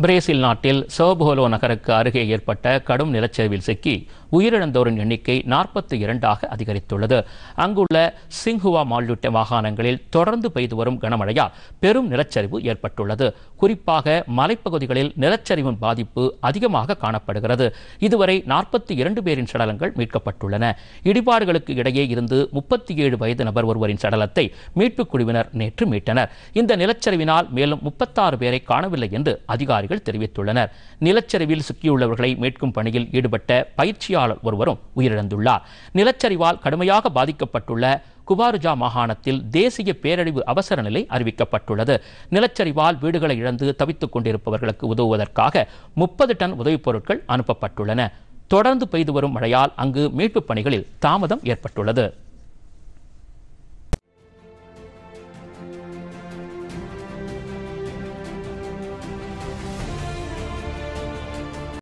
Brazil நாட்டில் சோபோலோ நகருக்கு அருகே ஏற்பட்ட கடும் நிலச்சரிவில் சிக்கி உயிரிழந்தோரின் எண்ணிக்கை நாற்பத்தி இரண்டாக அதிகரித்துள்ளது. அங்குள்ள சிங்ஹுவா மால்யுட்ட மாகாணங்களில் தொடர்ந்து பெய்து வரும் கனமழையால் பெரும் நிலச்சரிவு ஏற்பட்டுள்ளது. குறிப்பாக மலைப்பகுதிகளில் நிலச்சரிவின் பாதிப்பு அதிகமாக காணப்படுகிறது. இதுவரை நாற்பத்தி இரண்டு பேரின் சடலங்கள் மீட்கப்பட்டுள்ளன. இடிபாடுகளுக்கு இடையே இருந்து முப்பத்தி ஏழு வயது நபர் ஒருவரின் சடலத்தை மீட்புக் குழுவினர் நேற்று மீட்டனர். இந்த நிலச்சரிவினால் மேலும் முப்பத்தாறு பேரை காணவில்லை என்று அதிகாரி அதிகாரிகள் தெரிவித்துள்ளனர். நிலச்சரிவில் சிக்கியுள்ளவர்களை மீட்கும் பணியில் ஈடுபட்ட பயிற்சியாளர் ஒருவரும் உயிரிழந்துள்ளார். நிலச்சரிவால் கடுமையாக பாதிக்கப்பட்டுள்ள குபாருஜா மாகாணத்தில் தேசிய பேரழிவு அவசர நிலை அறிவிக்கப்பட்டுள்ளது. நிலச்சரிவால் வீடுகளை இழந்து தவித்துக் கொண்டிருப்பவர்களுக்கு உதவுவதற்காக முப்பது டன் உதவிப் பொருட்கள் அனுப்பப்பட்டுள்ளன. தொடர்ந்து பெய்து வரும் மழையால் அங்கு மீட்புப் பணிகளில் தாமதம் ஏற்பட்டுள்ளது.